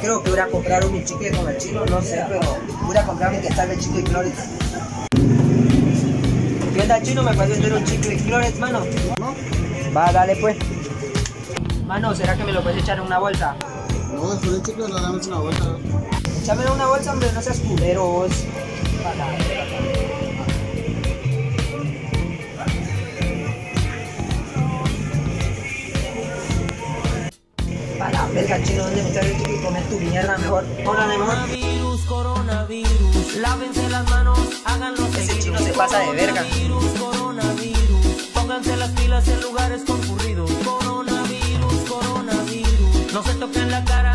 Creo que voy a comprar un chicle con el chino, no sé, pero voy a comprar un que está el chicle Clores. ¿Qué onda chino? ¿Me puedes vender un chicle Clores, mano? ¿No? Va, dale pues. Mano, ¿será que me lo puedes echar en una bolsa? No, después el chicle no damos una vuelta. Échame en una bolsa, hombre, no seas culero vos. Para, para verga chino, ¿dónde me traes el y comer tu mierda mejor? Hola, mejor. Coronavirus, coronavirus, lávense las manos, háganlo Ese chino se pasa de verga. Coronavirus, coronavirus, pónganse las pilas en lugares concurridos. Coronavirus, coronavirus, no se toquen la cara,